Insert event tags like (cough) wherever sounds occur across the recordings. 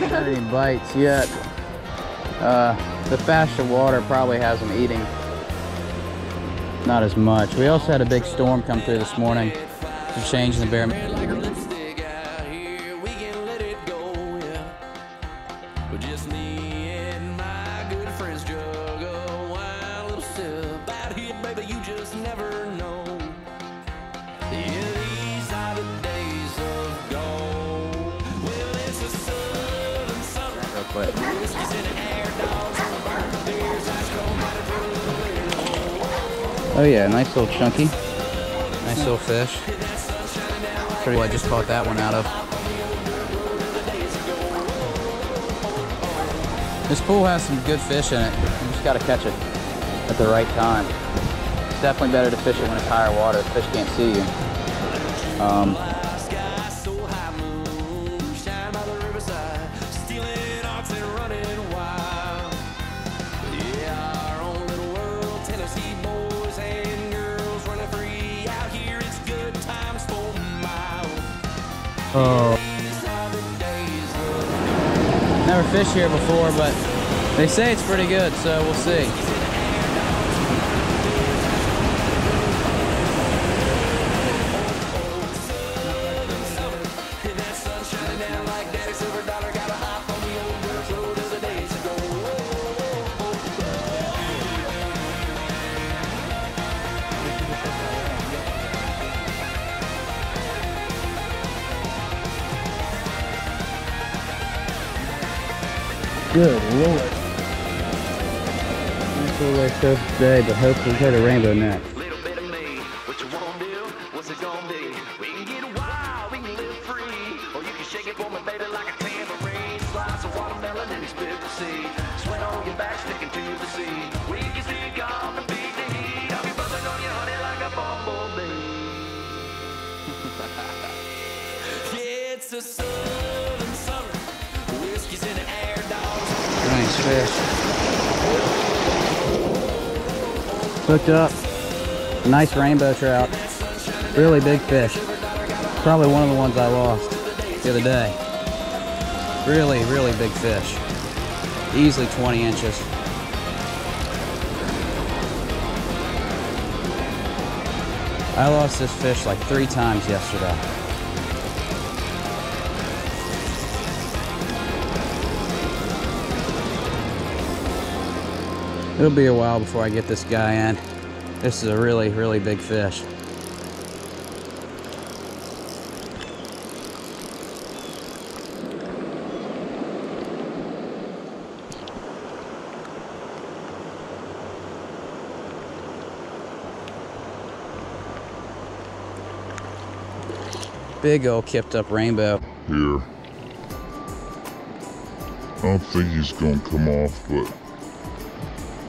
Not any bites yet. Uh, the faster water probably has them eating. Not as much. We also had a big storm come through this morning. changing change the bear. Mighty Oh yeah, nice little chunky. Nice little fish. Pretty I just caught that one out of. This pool has some good fish in it. You just gotta catch it at the right time. It's definitely better to fish it when it's higher water. Fish can't see you. Um, oh. Never fished here before, but they say it's pretty good, so we'll see. Good lord. Nice little way so today, but hopefully rainbow next. We get a a bumblebee. yeah, (laughs) it's Nice fish. Hooked up. Nice rainbow trout. Really big fish. Probably one of the ones I lost the other day. Really, really big fish. Easily 20 inches. I lost this fish like three times yesterday. It'll be a while before I get this guy in. This is a really, really big fish. Big old kipped up rainbow. here. I don't think he's gonna come off, but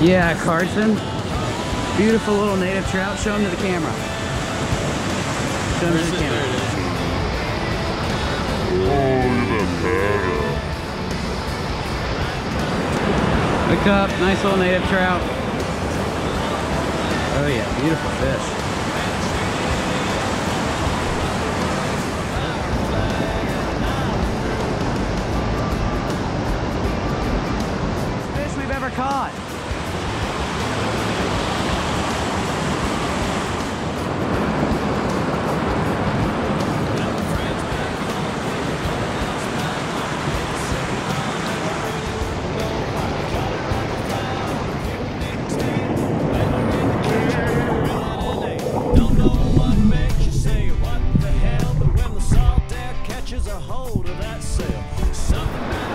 Yeah, Carson. Beautiful little native trout. Show him to the camera. Show him to the camera. Look up. Nice little native trout. Oh yeah, beautiful. Fish hold of that sail, something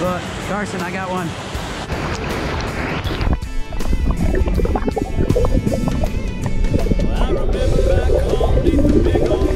Look, Carson, I got one. Well, I remember back home big old